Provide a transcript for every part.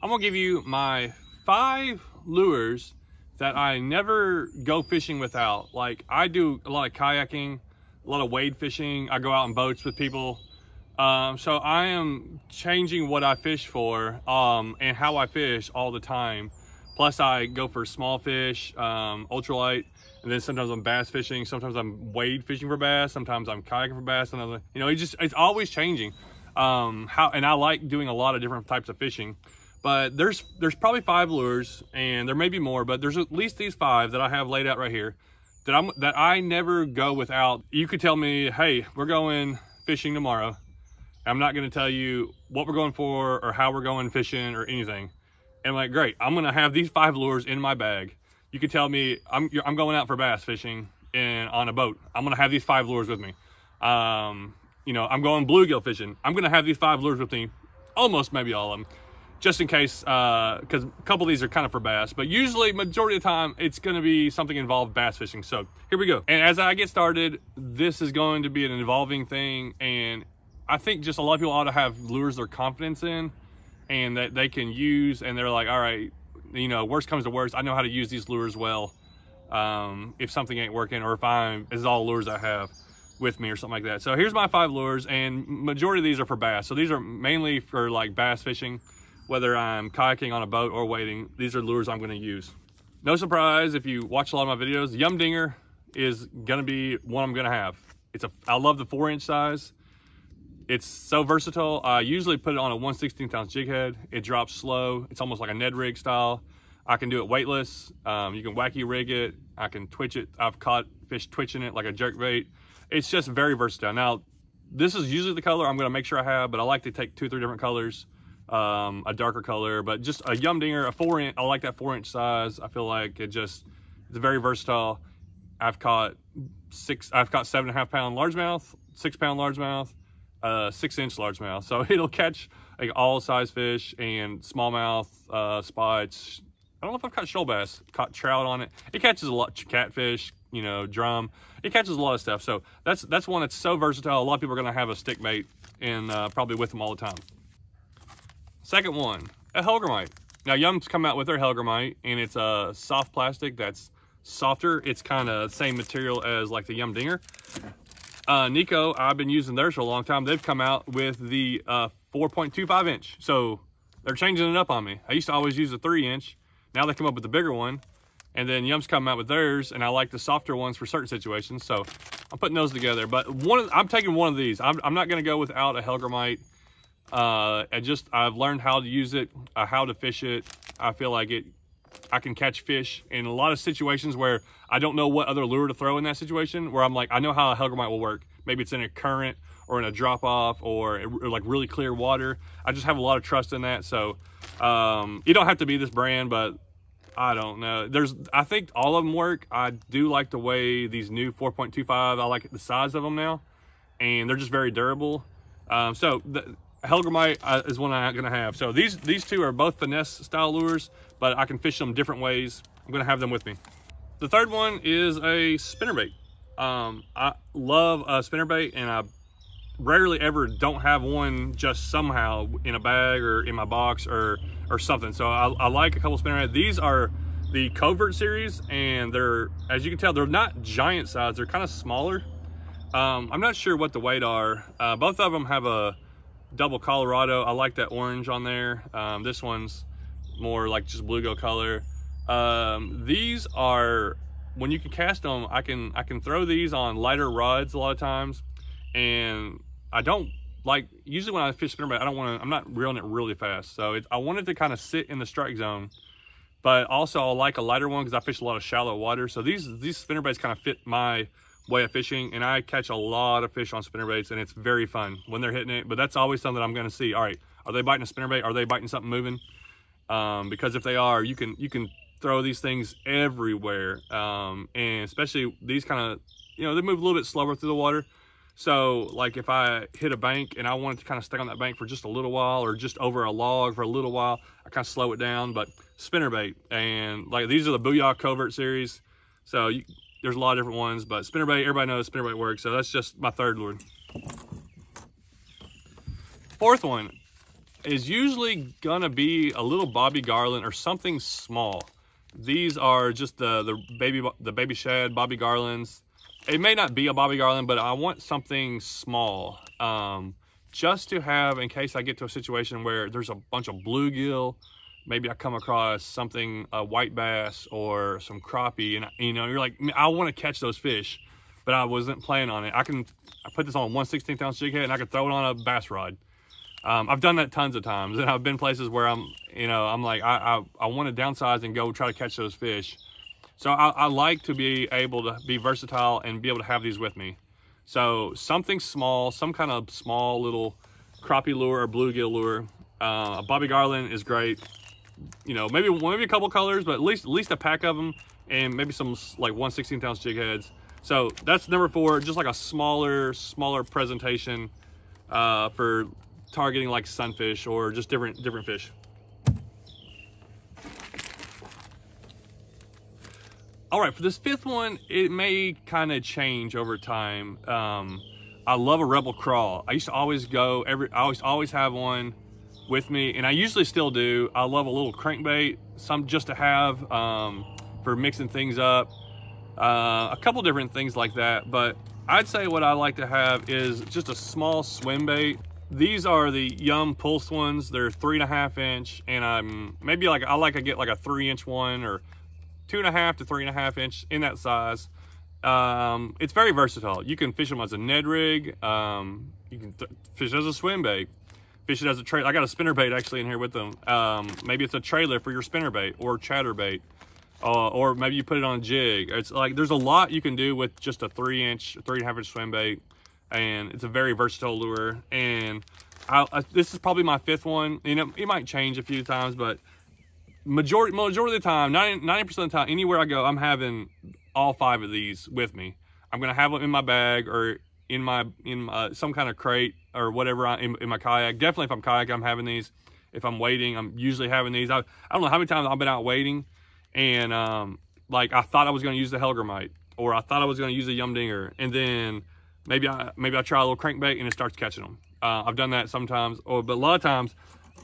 I'm gonna give you my five lures that I never go fishing without. Like I do a lot of kayaking, a lot of wade fishing. I go out in boats with people. Um, so I am changing what I fish for um, and how I fish all the time. Plus I go for small fish, um, ultralight, and then sometimes I'm bass fishing. Sometimes I'm wade fishing for bass. Sometimes I'm kayaking for bass. Sometimes, you know, it just, it's always changing. Um, how, and I like doing a lot of different types of fishing but there's there's probably five lures and there may be more but there's at least these five that i have laid out right here that i'm that i never go without. You could tell me hey we're going fishing tomorrow. I'm not going to tell you what we're going for or how we're going fishing or anything. And I'm like great i'm going to have these five lures in my bag. You could tell me i'm i'm going out for bass fishing and on a boat. I'm going to have these five lures with me. Um you know i'm going bluegill fishing. I'm going to have these five lures with me almost maybe all of them just in case, because uh, a couple of these are kind of for bass, but usually majority of the time it's going to be something involved bass fishing. So here we go. And as I get started, this is going to be an evolving thing. And I think just a lot of people ought to have lures they're confidence in and that they can use. And they're like, all right, you know, worst comes to worst, I know how to use these lures well. Um, if something ain't working or if I'm, this is all lures I have with me or something like that. So here's my five lures and majority of these are for bass. So these are mainly for like bass fishing whether I'm kayaking on a boat or wading, these are lures I'm gonna use. No surprise, if you watch a lot of my videos, Yum Dinger is gonna be one I'm gonna have. It's a, I love the four inch size. It's so versatile. I usually put it on a 1 16th ounce jig head. It drops slow. It's almost like a Ned rig style. I can do it weightless. Um, you can wacky rig it. I can twitch it. I've caught fish twitching it like a jerk bait. It's just very versatile. Now, this is usually the color I'm gonna make sure I have, but I like to take two, three different colors um, a darker color, but just a Yum Dinger, a four inch. I like that four inch size. I feel like it just, it's very versatile. I've caught six, I've caught seven and a half pound largemouth, six pound largemouth, uh, six inch largemouth. So it'll catch like all size fish and smallmouth, uh, spots. I don't know if I've caught shoal bass, caught trout on it. It catches a lot, catfish, you know, drum. It catches a lot of stuff. So that's that's one that's so versatile. A lot of people are going to have a stick bait and uh, probably with them all the time. Second one, a Hellgrammite. Now Yum's come out with their Hellgrammite and it's a soft plastic that's softer. It's kind of same material as like the Yum Dinger. Uh, Nikko, I've been using theirs for a long time. They've come out with the uh, 4.25 inch. So they're changing it up on me. I used to always use a three inch. Now they come up with the bigger one. And then Yum's come out with theirs and I like the softer ones for certain situations. So I'm putting those together. But one, of, I'm taking one of these. I'm, I'm not going to go without a Hellgrammite uh, just, I've learned how to use it, uh, how to fish it. I feel like it, I can catch fish in a lot of situations where I don't know what other lure to throw in that situation where I'm like, I know how a Hellgrammite will work. Maybe it's in a current or in a drop off or, or like really clear water. I just have a lot of trust in that. So, um, you don't have to be this brand, but I don't know. There's, I think all of them work. I do like the way these new 4.25, I like the size of them now and they're just very durable. Um, so the, Hellgrammite uh, is one I'm gonna have. So these these two are both finesse style lures, but I can fish them different ways. I'm gonna have them with me. The third one is a spinnerbait. Um, I love a spinnerbait and I rarely ever don't have one just somehow in a bag or in my box or or something. So I, I like a couple spinnerbaits. These are the Covert series and they're, as you can tell, they're not giant size. They're kind of smaller. Um, I'm not sure what the weight are. Uh, both of them have a double Colorado. I like that orange on there. Um, this one's more like just bluegill color. Um, these are, when you can cast them, I can, I can throw these on lighter rods a lot of times. And I don't like, usually when I fish spinnerbait, I don't want to, I'm not reeling it really fast. So it, I wanted to kind of sit in the strike zone. But also I like a lighter one because I fish a lot of shallow water. So these, these spinnerbaits kind of fit my way of fishing and I catch a lot of fish on spinnerbaits and it's very fun when they're hitting it. But that's always something that I'm gonna see. All right, are they biting a spinnerbait? Are they biting something moving? Um, because if they are, you can you can throw these things everywhere. Um, and especially these kind of, you know, they move a little bit slower through the water. So like if I hit a bank and I wanted to kind of stay on that bank for just a little while or just over a log for a little while, I kind of slow it down. But spinnerbait and like these are the Booyah Covert series. So you, there's a lot of different ones, but spinnerbait, everybody knows spinnerbait works. So that's just my third lure. Fourth one, is usually gonna be a little Bobby Garland or something small. These are just the, the baby the baby shad Bobby Garlands. It may not be a Bobby Garland, but I want something small. Um, just to have in case I get to a situation where there's a bunch of bluegill, maybe I come across something, a white bass or some crappie, and you know, you're like, I want to catch those fish, but I wasn't planning on it. I can I put this on one 16th ounce jig head and I can throw it on a bass rod. Um, I've done that tons of times, and I've been places where I'm, you know, I'm like, I, I, I want to downsize and go try to catch those fish. So I, I like to be able to be versatile and be able to have these with me. So something small, some kind of small little crappie lure or bluegill lure. Uh, a Bobby Garland is great. You know, maybe maybe a couple colors, but at least at least a pack of them, and maybe some like 1 16th ounce jig heads. So that's number four, just like a smaller smaller presentation uh, for targeting like sunfish or just different different fish. All right, for this fifth one, it may kind of change over time. Um, I love a Rebel Craw. I used to always go, every, I always, always have one with me, and I usually still do. I love a little crankbait, some just to have um, for mixing things up. Uh, a couple different things like that, but I'd say what I like to have is just a small swim bait. These are the Yum Pulse ones. They're three and a half inch, and I'm maybe like I like to get like a three inch one or two and a half to three and a half inch in that size. Um, it's very versatile. You can fish them as a Ned rig. Um, you can fish as a swim bait. Fish it as a trailer. I got a spinner bait actually in here with them. Um, maybe it's a trailer for your spinner bait or chatter bait. Uh, or maybe you put it on a jig. It's like there's a lot you can do with just a three inch, three and a half inch swim bait. And it's a very versatile lure. And I, I, this is probably my fifth one. You know, it might change a few times, but majority majority of the time, 90 percent of the time, anywhere I go, I'm having all five of these with me. I'm gonna have them in my bag or in my in my, some kind of crate or whatever I, in, in, my kayak. Definitely, if I'm kayaking, I'm having these. If I'm waiting, I'm usually having these. I, I don't know how many times I've been out waiting and um, like I thought I was gonna use the Hellgrammite or I thought I was gonna use a Yum Dinger, and then maybe I maybe I try a little crankbait and it starts catching them. Uh, I've done that sometimes, or but a lot of times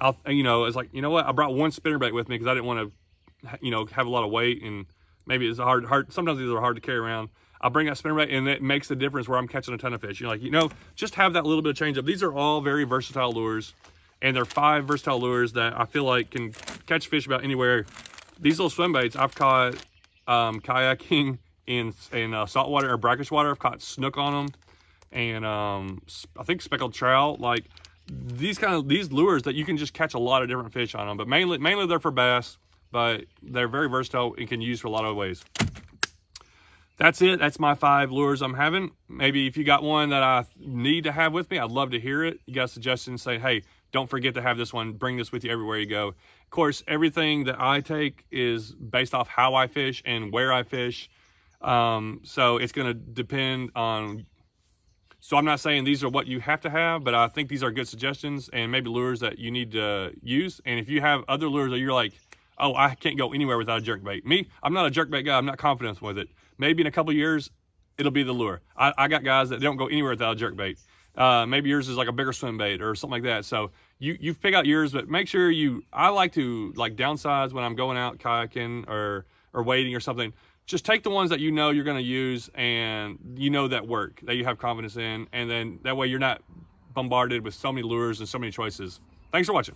I'll, you know, it's like, you know what? I brought one spinnerbait with me because I didn't want to, you know, have a lot of weight and maybe it's hard, hard. Sometimes these are hard to carry around. I'll bring that spinnerbait and it makes a difference where I'm catching a ton of fish. You're like, you know, just have that little bit of change up. These are all very versatile lures and they're five versatile lures that I feel like can catch fish about anywhere. These little swim baits I've caught um, kayaking in, in uh, saltwater or brackish water. I've caught snook on them and um, I think speckled trout. Like these kind of these lures that you can just catch a lot of different fish on them but mainly mainly they're for bass but they're very versatile and can use for a lot of ways that's it that's my five lures i'm having maybe if you got one that i need to have with me i'd love to hear it you got suggestions say hey don't forget to have this one bring this with you everywhere you go of course everything that i take is based off how i fish and where i fish um, so it's going to depend on so I'm not saying these are what you have to have, but I think these are good suggestions and maybe lures that you need to use. And if you have other lures that you're like, oh, I can't go anywhere without a jerkbait. Me, I'm not a jerkbait guy. I'm not confident with it. Maybe in a couple years, it'll be the lure. I, I, got guys that don't go anywhere without a jerkbait. Uh, maybe yours is like a bigger swim bait or something like that. So you you pick out yours, but make sure you. I like to like downsize when I'm going out kayaking or or wading or something just take the ones that you know you're going to use and you know that work that you have confidence in and then that way you're not bombarded with so many lures and so many choices thanks for watching